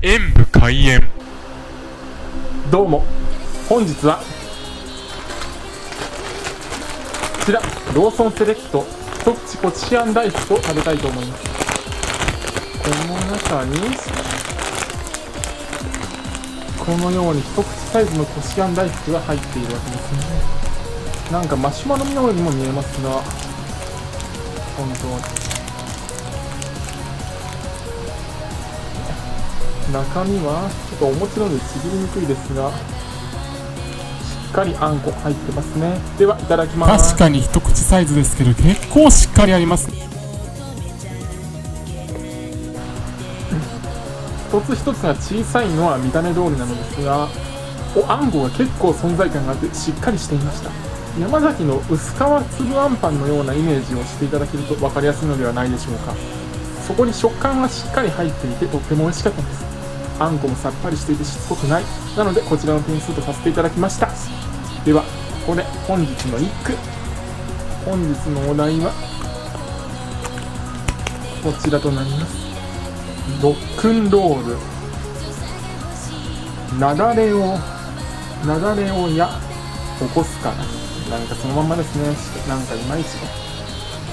演武開演。どうも。本日はこちらローソンセレクト一口コチアン大福を食べたいと思います。この中にこのように一口サイズのコシアン大福が入っているわけですね。なんかマシュマロのようにも見えますが本当は中身はちょっとお餅なのでちぎりにくいですがしっかりあんこ入ってますね。ではいただきます。確かに一口サイズですけど結構しっかりあります一つ一つが小さいのは見た目通りなのですがおあんこが結構存在感があってしっかりしていました。山崎の薄皮粒あんパンのようなイメージをしていただけると分かりやすいのではないでしょうか。そこに食感がしっかり入っていてとっても美味しかったですあんこもさっぱりしていてしつこくない。なのでこちらの点数とさせていただきました。ではここで本日の一句。本日のお題はこちらとなります。ロックンロール。なだれをなだれをや起こすから。なんかそのまんまですね。なんかいまいち。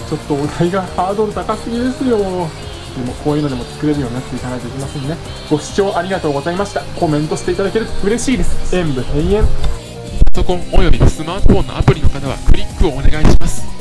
ちょっとお題がハードル高すぎですよ。でもこういうのでも作れるようになっていかないといけませんね。ご視聴ありがとうございました。コメントしていただけると嬉しいです。演武閉園。パソコンおよびスマートフォンのアプリの方はクリックをお願いします。